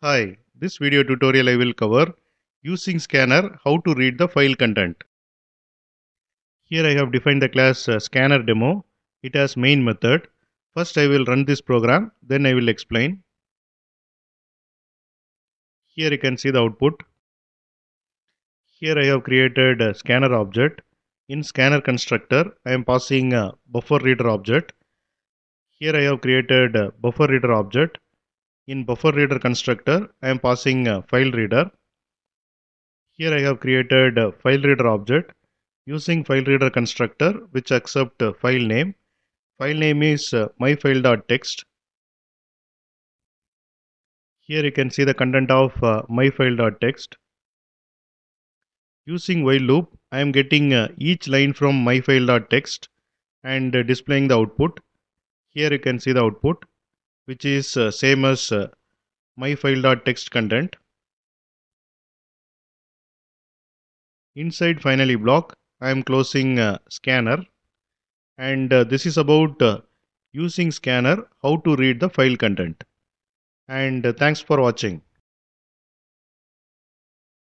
Hi, this video tutorial I will cover using scanner how to read the file content. Here I have defined the class uh, scanner demo. It has main method. First I will run this program then I will explain. Here you can see the output. Here I have created a scanner object. In scanner constructor I am passing a buffer reader object. Here I have created a buffer reader object in buffer reader constructor, I am passing a file reader. Here I have created a file reader object using file reader constructor which accept file name. File name is uh, myfile.txt. Here you can see the content of uh, myfile.txt. Using while loop, I am getting uh, each line from myfile.txt and displaying the output. Here you can see the output which is uh, same as uh, myfile.txt content. Inside finally block, I am closing uh, scanner and this is about using scanner how to read the file content. And thanks for watching.